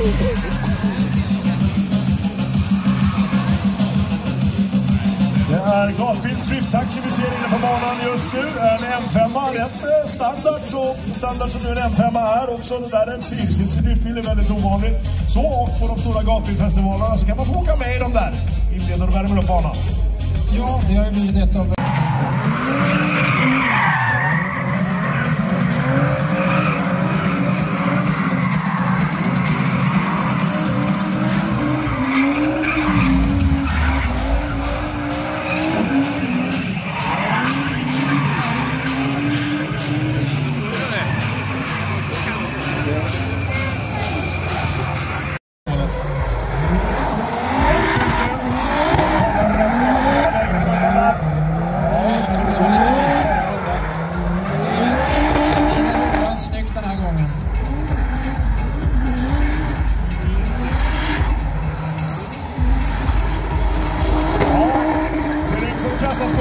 Det är Galpins drifttaxi vi ser inne på banan just nu. En M5, rätt eh, standard, så standard som nu en M5 är också. Det där är en fyrsitsig driftbil, är väldigt ovanligt. Så och på de stora Galpinfestivalerna så kan man få åka med i de där. Inleder och värmer upp banan. Ja, det har ju blivit ett av...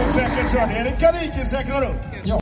nu säkert körd. Erik Kariki säkrar upp. Ja.